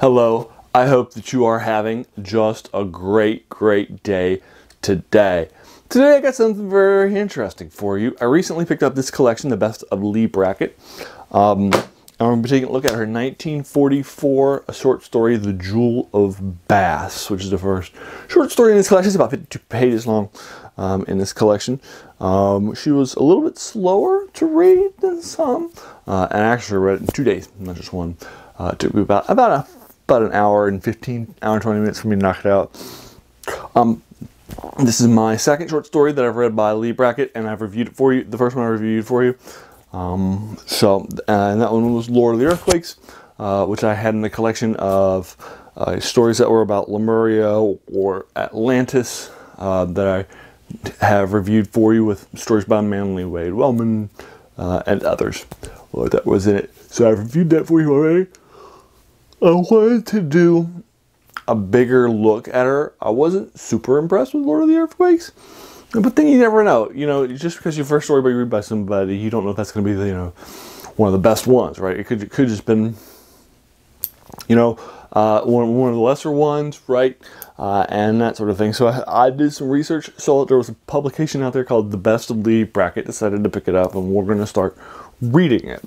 Hello, I hope that you are having just a great, great day today. Today I got something very interesting for you. I recently picked up this collection, The Best of Leigh Brackett. Um, I'm going to be taking a look at her 1944 short story, The Jewel of Bas, which is the first short story in this collection. It's about 52 pages long um, in this collection. Um, she was a little bit slower to read than some, uh, and I actually read it in two days, not just one. Uh, it took me about about a about an hour and 15, hour and 20 minutes for me to knock it out. Um, this is my second short story that I've read by Leigh Brackett, and I've reviewed it for you. The first one I reviewed for you. Um, so, uh, and that one was Lord of the Earthquakes, uh, which I had in the collection of uh, stories that were about Lemuria or Atlantis uh, that I have reviewed for you with stories by Manly Wade Wellman uh, and others well, that was it. So I've reviewed that for you already. I wanted to do a bigger look at her. I wasn't super impressed with Lord of the Earthquakes. But then you never know. You know, just because your first story you read by somebody, you don't know if that's going to be, the, you know, one of the best ones, right? It could it could just been, you know, uh, one one of the lesser ones, right? Uh, and that sort of thing. So I, I, did some research. Saw that there was a publication out there called The Best of Leigh Brackett, Decided to pick it up, and we're going to start reading it.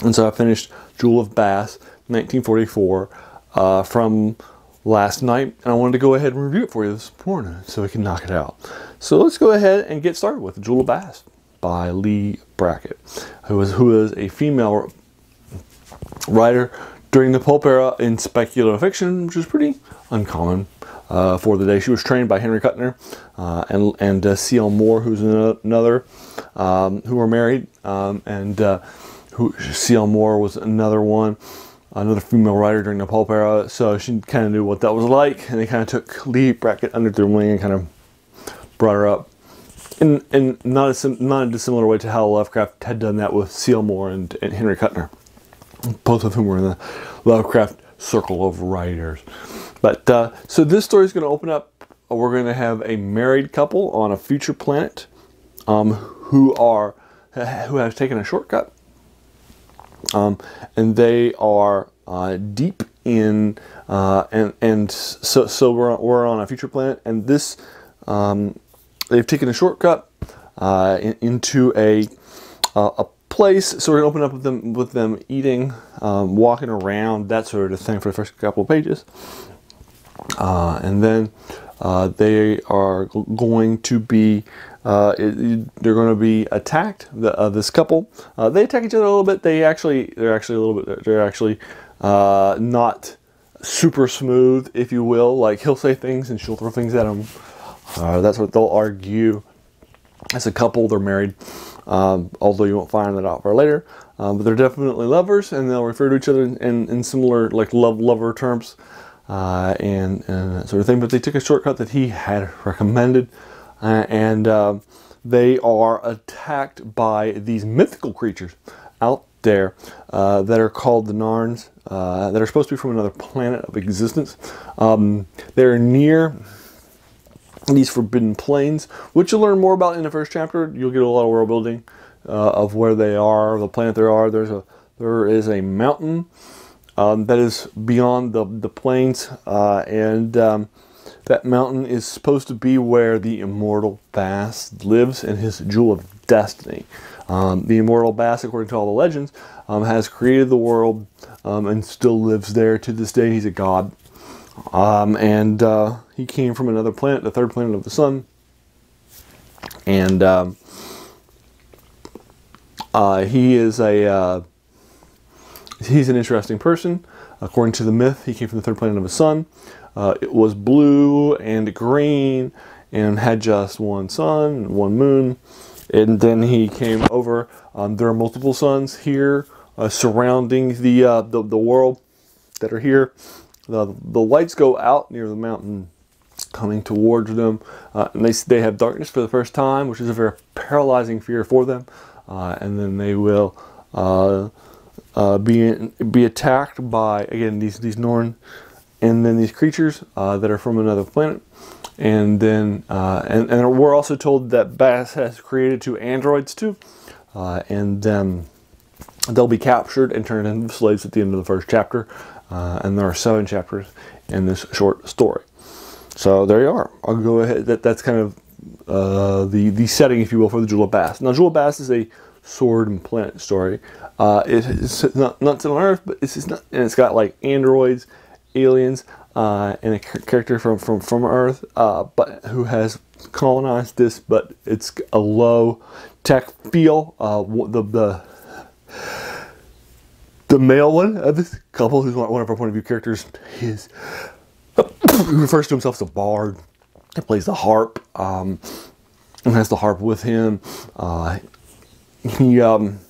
And so I finished Jewel of Bas 1944 uh, from last night, and I wanted to go ahead and review it for you this morning so we can knock it out. So let's go ahead and get started with Jewel of Bas by Leigh Brackett, who is who is a female writer during the pulp era in speculative fiction, which is pretty uncommon uh, for the day. She was trained by Henry Kuttner uh, and and uh, C.L. Moore, who's another, um, who were married, um, and uh, who C.L. Moore was another one another female writer during the pulp era, so she kind of knew what that was like, and they kind of took Leigh Brackett under their wing and kind of brought her up. In, in not a not a dissimilar way to how Lovecraft had done that with. Moore and, and Henry Kuttner, both of whom were in the Lovecraft circle of writers. But uh, so this story is going to open up. We're going to have a married couple on a future planet um, who are who have taken a shortcut um, and they are uh, deep in uh, and and so so we're on, we're on a future planet, and this um, they've taken a shortcut uh, in, into a a place. So we're gonna open up with them with them eating, um, walking around, that sort of thing for the first couple of pages, uh, and then uh, they are going to be uh, it, they're going to be attacked. The, uh, this couple, uh, they attack each other a little bit. They actually, they're actually a little bit, they're actually uh, not super smooth, if you will. Like he'll say things and she'll throw things at him. Uh, that's what they'll argue. As a couple, they're married. Um, although you won't find that out for later. Um, but they're definitely lovers, and they'll refer to each other in, in, similar like love lover terms. Uh, and, and that sort of thing. But they took a shortcut that he had recommended uh, and uh, they are attacked by these mythical creatures out there uh, that are called the Narns, uh, that are supposed to be from another planet of existence. Um, they're near these forbidden plains, which you'll learn more about in the first chapter. You'll get a lot of world building uh, of where they are, the planet they are. There's a there is a mountain um, that is beyond the the plains, uh, and um, that mountain is supposed to be where the immortal Bas lives in his jewel of destiny. Um, the immortal Bas, according to all the legends, um, has created the world um, and still lives there to this day. He's a god. Um, and uh, he came from another planet, the third planet of the sun. And um, uh, he is a uh, he's an interesting person. According to the myth, he came from the third planet of the sun. Uh, it was blue and green and had just one sun and one moon. And then he came over. Um, there are multiple suns here uh, surrounding the, uh, the, the world that are here. The, the lights go out near the mountain coming towards them. Uh, and they, they have darkness for the first time, which is a very paralyzing fear for them. Uh, and then they will uh, uh, be, be attacked by, again, these, these Norn and then these creatures that are from another planet. And then, uh, and, and, we're also told that Bas has created two androids too. Uh, and um, they'll be captured and turned into slaves at the end of the first chapter. Uh, and there are seven chapters in this short story. So there you are. I'll go ahead. That, that's kind of uh, the the setting, if you will, for the Jewel of Bas. Now, Jewel of Bas is a sword and planet story. Uh, it's not not on Earth, but it's, it's not, and it's got like androids, aliens, uh, and a character from from from Earth, uh, but who has colonized this, but it's a low tech feel. Uh, the the the male one of this couple, who's one of our point of view characters, is who refers to himself as a bard. He plays the harp um, and has the harp with him. Uh, he um,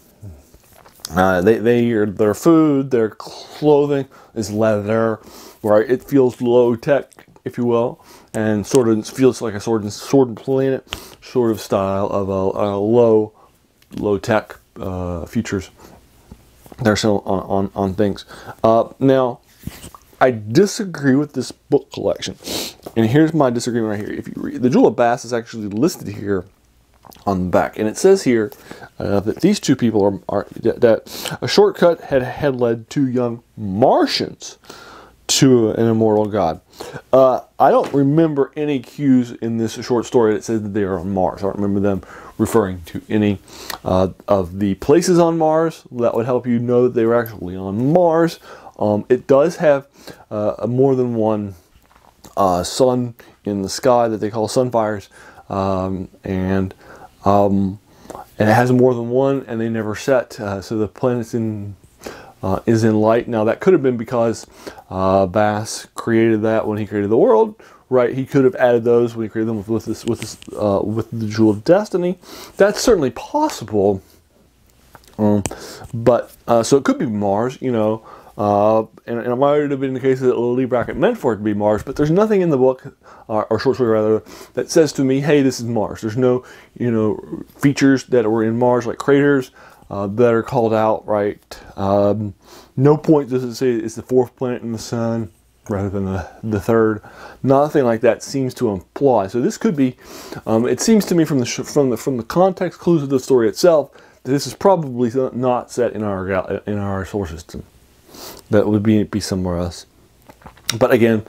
uh, they they their food, their clothing is leather, right? It feels low tech, if you will, and sort of feels like a sword and sword and planet sort of style of a, a low low tech uh, features. They're still on on, on things. Uh, now, I disagree with this book collection, and here's my disagreement right here. If you read the Jewel of Bas is actually listed here on the back. And it says here uh, that these two people are, are, that a shortcut had, had led two young Martians to an immortal god. Uh, I don't remember any cues in this short story that said that they are on Mars. I don't remember them referring to any uh, of the places on Mars. That would help you know that they were actually on Mars. Um, it does have uh, more than one uh, sun in the sky that they call sunfires. Um, and um, and it has more than one, and they never set. Uh, so the planet's in uh, is in light. Now that could have been because uh, Bas created that when he created the world, right? He could have added those when he created them with, with this with this uh, with the Jewel of Destiny. That's certainly possible. Um, but uh, so it could be Mars, you know. Uh, and, and, it might have been the case that Leigh Brackett meant for it to be Mars, but there's nothing in the book, uh, or short story rather, that says to me, hey, this is Mars. There's no, you know, features that were in Mars, like craters, uh, that are called out, right? Um, no point does it say it's the fourth planet in the sun rather than the, the third. Nothing like that seems to imply. So this could be, um, it seems to me from the, from the, from the context clues of the story itself, that this is probably not set in our, in our solar system that would be be somewhere else. But again,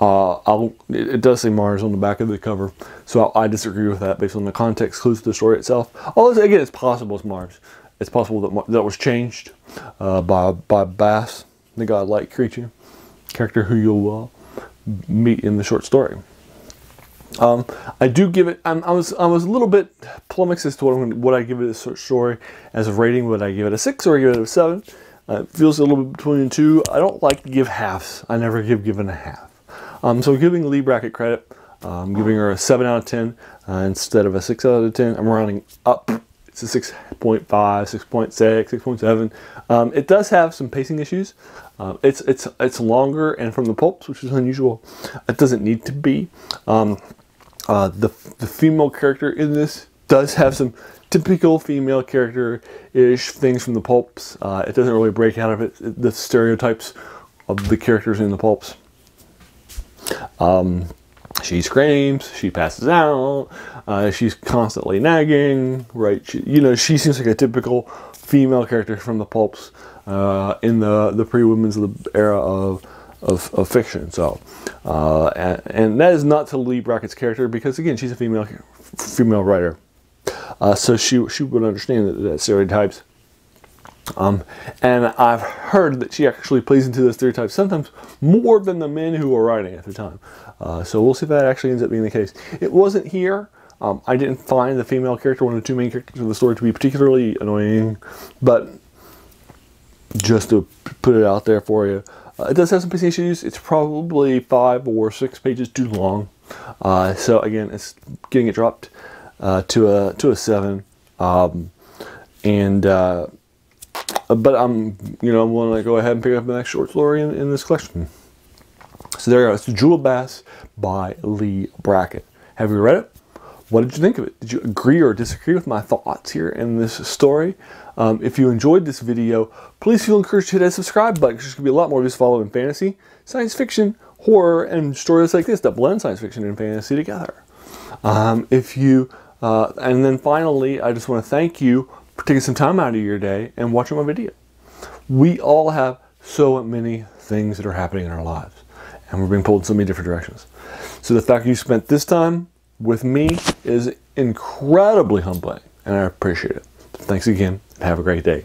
uh, I'll, it, does say Mars on the back of the cover, so I, I disagree with that based on the context clues to the story itself. Although again, it's possible it's Mars. It's possible that that was changed uh, by by Bas, the godlike creature character who you'll uh, meet in the short story. Um, I do give it. I'm, i was I was a little bit flummoxed as to what, what I give it a short story as a rating. Would I give it a six or give it a seven? Uh, it feels a little bit between the two. I don't like to give halves. I never give given a half. Um, so giving Leigh Brackett credit, I'm um, giving her a 7 out of 10 uh, instead of a 6 out of 10. I'm rounding up. It's a 6.5, 6.6, 6.7. Um, it does have some pacing issues. Uh, it's it's it's longer and from the pulps, which is unusual. It doesn't need to be. Um, uh, the the female character in this does have some typical female character-ish things from the pulps. Uh, it doesn't really break out of it, the stereotypes of the characters in the pulps. Um, she screams, she passes out, uh, she's constantly nagging, right? She, you know, she seems like a typical female character from the pulps uh, in the, the pre-women's era of, of, of, fiction. So, uh, and, and, that is not to Leigh Brackett's character because again, she's a female female writer. Uh, so she, she would understand that, that stereotypes. Um, and I've heard that she actually plays into those stereotypes sometimes more than the men who were writing at the time. Uh, so we'll see if that actually ends up being the case. It wasn't here. Um, I didn't find the female character, one of the two main characters of the story, to be particularly annoying, but just to put it out there for you, uh, it does have some pacing issues. It's probably five or six pages too long. Uh, so again, it's getting it dropped uh, to a to a seven, um, and uh, but I'm you know I'm willing to go ahead and pick up the next short story in, in this collection. So there you go. It's Jewel Bas by Leigh Brackett. Have you read it? What did you think of it? Did you agree or disagree with my thoughts here in this story? Um, if you enjoyed this video, please feel encouraged to hit that subscribe button. There's going to be a lot more of this following fantasy, science fiction, horror, and stories like this that blend science fiction and fantasy together. Um, if you uh, and then finally, I just want to thank you for taking some time out of your day and watching my video. We all have so many things that are happening in our lives, and we're being pulled in so many different directions. So the fact you spent this time with me is incredibly humbling, and I appreciate it. Thanks again, and have a great day.